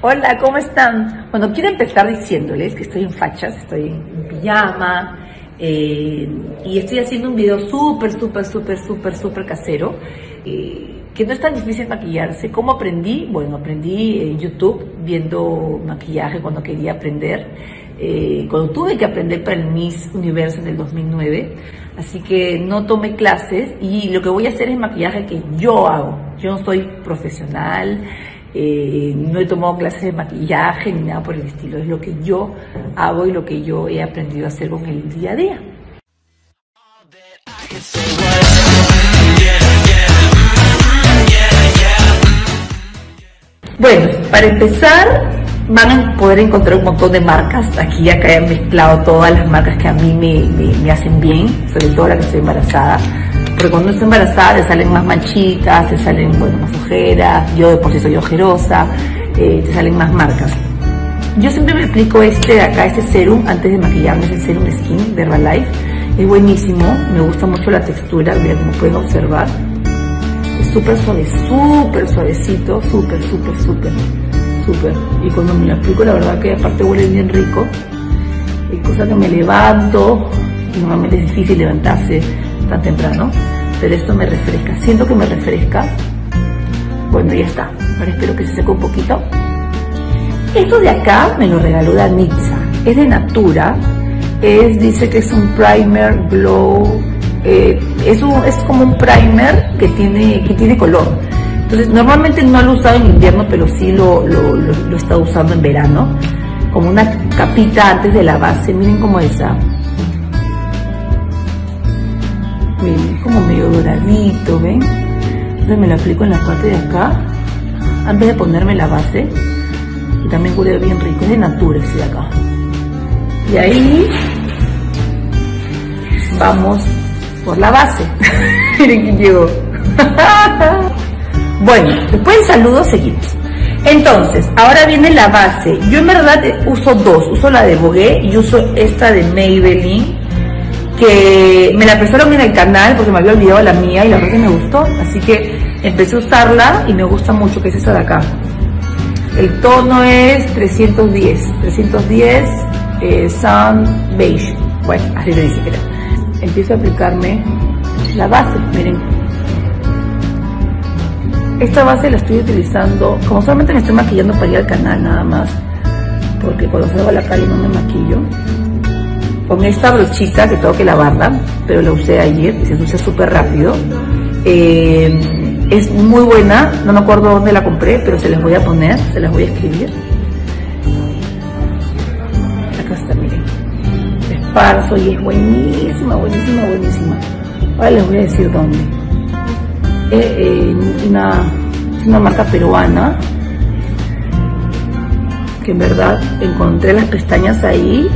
Hola, ¿cómo están? Bueno, quiero empezar diciéndoles que estoy en fachas, estoy en pijama eh, y estoy haciendo un video súper, súper, súper, súper, súper casero. eh, que no es tan difícil maquillarse. ¿Cómo aprendí? Bueno, aprendí en YouTube viendo maquillaje cuando quería aprender. eh, cuando tuve que aprender para el Miss Universo en el 2009. Así que no tomé clases y lo que voy a hacer es maquillaje que yo hago. Yo no soy profesional, eh, no he tomado clases de maquillaje ni nada por el estilo. Es lo que yo hago y lo que yo he aprendido a hacer con el día a día. Bueno, para empezar, van a poder encontrar un montón de marcas. Aquí acá he mezclado todas las marcas que a mí me, me- me hacen bien, sobre todo la que estoy embarazada. Porque cuando estoy embarazada te salen más manchitas, te salen bueno, más ojeras, yo de por sí soy ojerosa, eh, te salen más marcas. Yo siempre me aplico este de acá, este serum, antes de maquillarme, es el serum skin de Herbalife. Es buenísimo, me gusta mucho la textura, vean como pueden observar. Es súper suave, súper suavecito, súper, súper, súper, súper. Y cuando me lo aplico, la verdad que aparte huele bien rico. Y cosa que me levanto, normalmente es difícil levantarse tan temprano, pero esto me refresca. Siento que me refresca. Bueno, ya está. Ahora espero que se seque un poquito. Esto de acá me lo regaló Danitza. Es de Natura. Es, dice que es un primer glow. eh, es, un- es como un primer que tiene, que tiene color. Entonces, normalmente no lo he usado en invierno, pero sí lo, lo, he estado usando en verano. Como una capita antes de la base. Miren cómo es esa. Miren, es como medio doradito, ¿ven? Entonces me lo aplico en la parte de acá. Antes de ponerme la base y también huele bien rico, es de Natura ese de acá. Y ahí vamos por la base. Miren quién llegó. bueno, después del saludo seguimos. Entonces, ahora viene la base. Yo en verdad uso dos, uso la de Bogué y uso esta de Maybelline que me la prestaron en el canal porque me había olvidado la mía y la verdad que me gustó, así que empecé a usarla y me gusta mucho, que es esa de acá. El tono es 310, 310 eh, Sun Beige. Bueno, así se dice, creo. Empiezo a aplicarme la base, miren. Esta base la estoy utilizando, como solamente me estoy maquillando para ir al canal nada más, porque cuando salgo a la calle no me maquillo. Con esta brochita que tengo que lavarla, pero la usé ayer se usa súper rápido. Eh, es muy buena, no me acuerdo dónde la compré, pero se las voy a poner, se las voy a escribir. Acá está, miren. Esparzo y es buenísima, buenísima, buenísima. Ahora les voy a decir dónde. Eh, una, es una marca peruana que en verdad encontré las pestañas ahí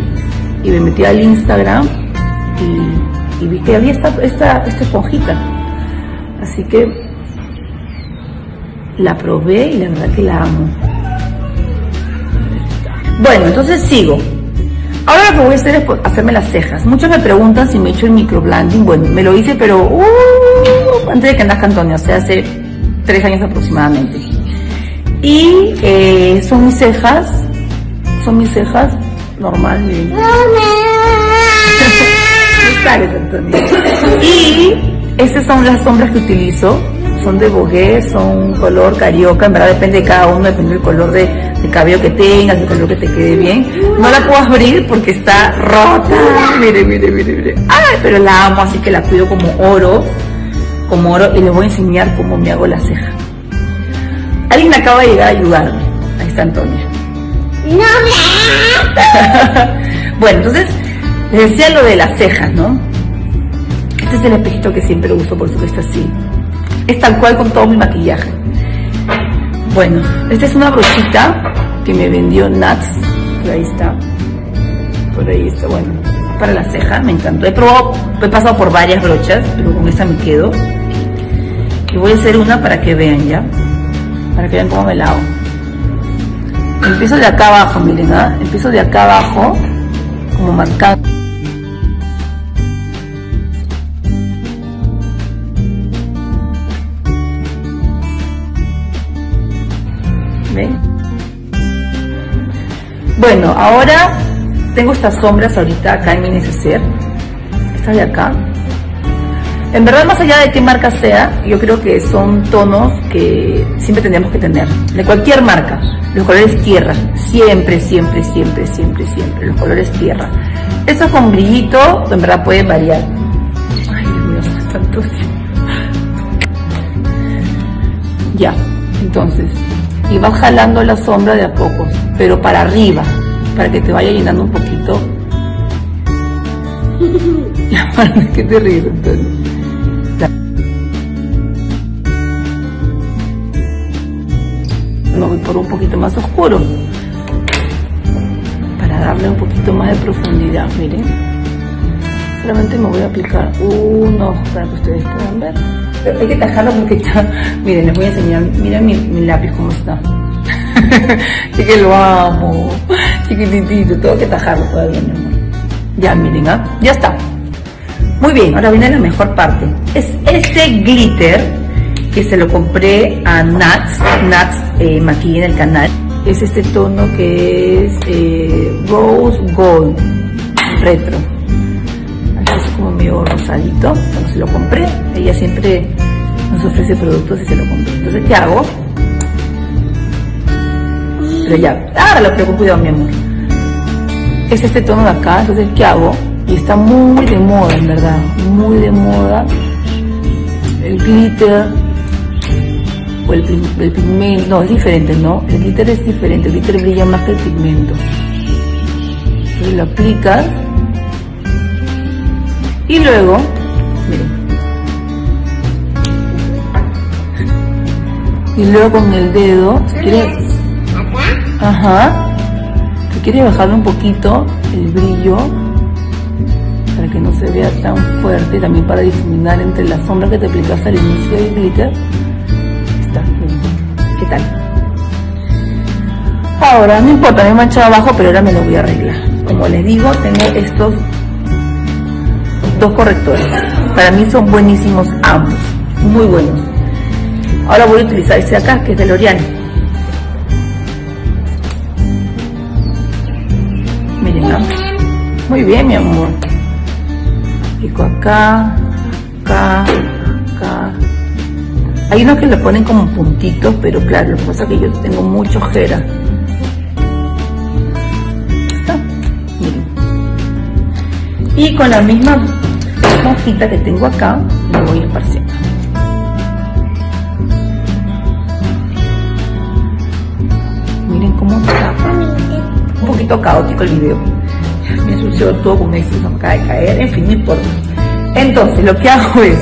y me metí al Instagram y, vi que había esta, esta, esta esponjita. Así que la probé y la verdad que la amo. Bueno, entonces sigo. Ahora lo que voy a hacer es hacerme las cejas. Muchos me preguntan si me he hecho el microblending. Bueno, me lo hice, pero uh, antes de que nazca Antonio, o sea, hace tres años aproximadamente. Y eh, son mis cejas, son mis cejas normal. Y estas son las sombras que utilizo. Son de Bogué, son color carioca. En verdad depende de cada uno, depende del color de, de cabello que tengas, del color que te quede bien. No la puedo abrir porque está rota. Mire, mire, mire, mire. Ay, pero la amo, así que la cuido como oro. Como oro. Y les voy a enseñar cómo me hago la ceja. Alguien acaba de llegar a ayudarme. Ahí está Antonia. bueno, entonces les decía lo de las cejas, ¿no? Este es el espejito que siempre uso, por está así. Es tal cual con todo mi maquillaje. Bueno, esta es una brochita que me vendió Nats. Por ahí está. Por ahí está, bueno. Para la ceja, me encantó. He probado, he pasado por varias brochas, pero con esta me quedo. Y voy a hacer una para que vean ya. Para que vean cómo me la hago. Empiezo de acá abajo, miren, ¿ah? Empiezo de acá abajo, como marcando. ¿Ven? Bueno, ahora tengo estas sombras ahorita acá en mi neceser. Esta de acá. En verdad, más allá de qué marca sea, yo creo que son tonos que siempre tendríamos que tener. De cualquier marca. Los colores tierra. Siempre, siempre, siempre, siempre, siempre. Los colores tierra. Estos con brillito, en verdad pueden variar. Ay, Dios mío, está. Ya, entonces. Y vas jalando la sombra de a poco, pero para arriba, para que te vaya llenando un poquito. ¿Qué te ríes entonces? Un poquito más oscuro. Para darle un poquito más de profundidad miren. Solamente me voy a aplicar uno para que ustedes puedan ver. Pero hay que tajarlo porque está miren les voy a enseñar miren mi, lápiz cómo está. Sí que lo amo. Chiquititito tengo que tajarlo todavía ya miren ¿ah? ya está. Muy bien ahora viene la mejor parte. Es este glitter que se lo compré a Nats, Nats eh, en el canal. Es este tono que es eh, Rose Gold, retro. Así es como medio rosadito. Cuando se lo compré, ella siempre nos ofrece productos y se lo compré. Entonces, ¿qué hago? Pero ya, ahora lo tengo cuidado, mi amor. Es este tono de acá, entonces, ¿qué hago? Y está muy de moda, en verdad, muy de moda. El glitter, o el, pigmento, no, es diferente, ¿no? El glitter es diferente, el glitter brilla más que el pigmento. Entonces lo aplicas y luego, miren, y luego con el dedo, si quieres, ajá, si quieres bajarle un poquito el brillo para que no se vea tan fuerte, también para difuminar entre las sombras que te aplicas al inicio del glitter ¿Qué tal? Ahora, no importa, me he manchado abajo, pero ahora me lo voy a arreglar. Como les digo, tengo estos dos correctores. Para mí son buenísimos ambos, muy buenos. Ahora voy a utilizar este acá, que es de L'Oreal. Miren, ¿no? Muy bien, mi amor. Pico acá, acá, hay unos que le ponen como puntitos, pero claro, lo que pasa es que yo tengo mucha ojera. Está, miren. Y con la misma hojita que tengo acá, lo voy esparciendo. Miren cómo está. Un poquito caótico el video. Me ensució todo con esto, me acaba de caer. En fin, no importa. Entonces, lo que hago es,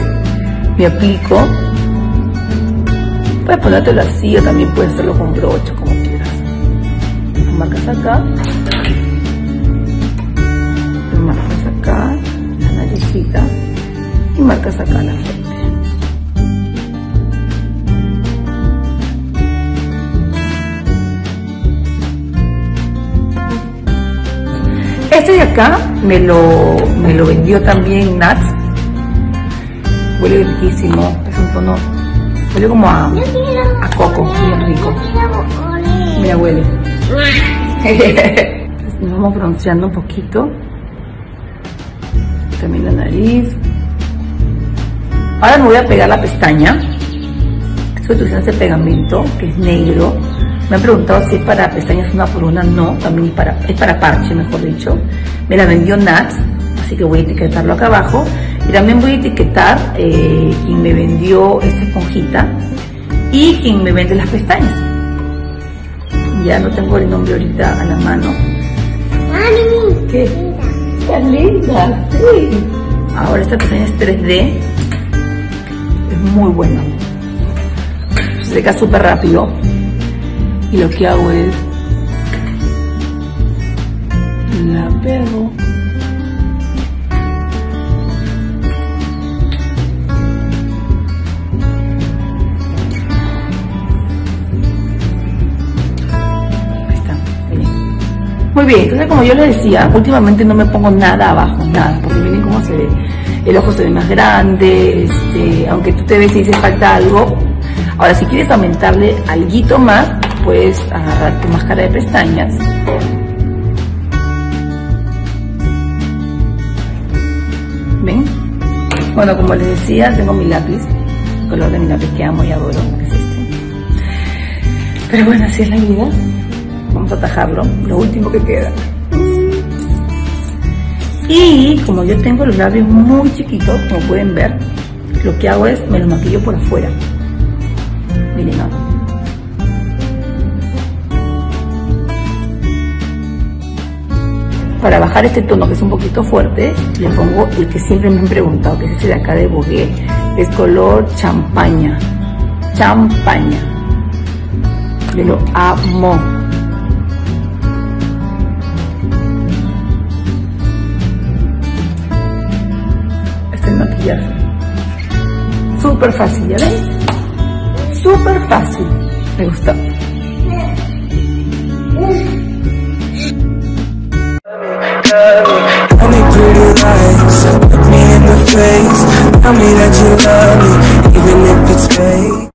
me aplico Puedes ponértelo así o también puedes hacerlo con brocha, como quieras. Marcas acá. Marcas acá, la naricita. Y marcas acá la frente. Este de acá me lo, me lo vendió también Nats. Huele riquísimo. Es un tono Huele como a, a coco, bien rico. Mira, huele. Nos vamos bronceando un poquito. También la nariz. Ahora me voy a pegar la pestaña. Estoy utilizando este pegamento que es negro. Me han preguntado si es para pestañas una por una. No, también es para, es para parche, mejor dicho. Me la vendió Nat, así que voy a etiquetarlo acá abajo. Y también voy a etiquetar eh, quien me vendió esta esponjita y quien me vende las pestañas. Ya no tengo el nombre ahorita a la mano. ¿Qué? ¡Qué linda! Sí. Ahora esta pestaña es 3D. Es muy buena. Se seca súper rápido. Y lo que hago es la pego bien. Entonces, como yo les decía, últimamente no me pongo nada abajo, nada, porque miren cómo se ve. El ojo se ve más grande, este, aunque tú te ves y dices falta algo. Ahora, si quieres aumentarle algo más, puedes agarrar tu máscara de pestañas. ¿Ven? Bueno, como les decía, tengo mi lápiz, el color de mi lápiz que amo y adoro, que es este. Pero bueno, así es la vida. Vamos a atajarlo, lo último que queda. Y como yo tengo los labios muy chiquitos, como pueden ver, lo que hago es me los maquillo por afuera. Miren, ¿no? Para bajar este tono que es un poquito fuerte, le pongo el que siempre me han preguntado, que es este de acá de Bogué. Es color champaña. Champaña. Yo lo amo. ya sé. Súper fácil, ¿ya ven? Súper fácil. Me gustó. That you love me,